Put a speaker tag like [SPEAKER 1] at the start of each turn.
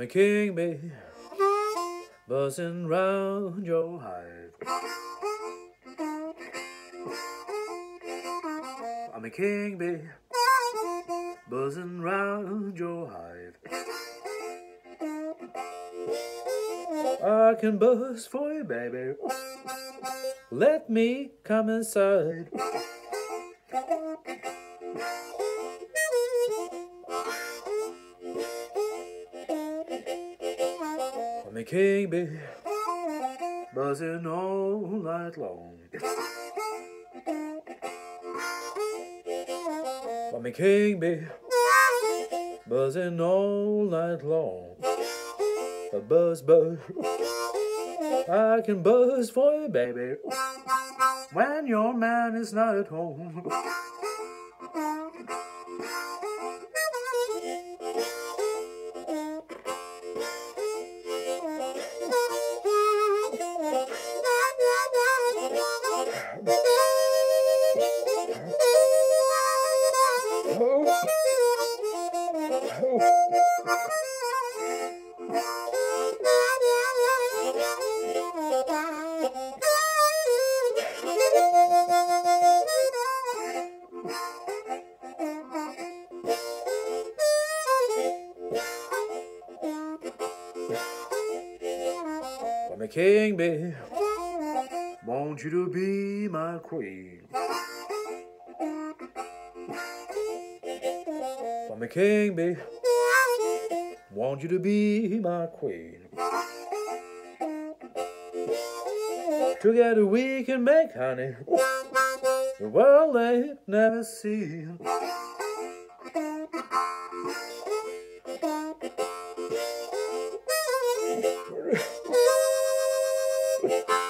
[SPEAKER 1] I'm a king bee, buzzing round your hive. I'm a king bee, buzzing round your hive. I can buzz for you, baby. Let me come inside. A king bee, buzzing all night long. I'm king bee, buzzing all night long. A buzz, buzz. I can buzz for you, baby, when your man is not at home. I'm a king bee, want you to be my queen me king bee. Want you to be my queen. Together we can make honey. The world they never seen.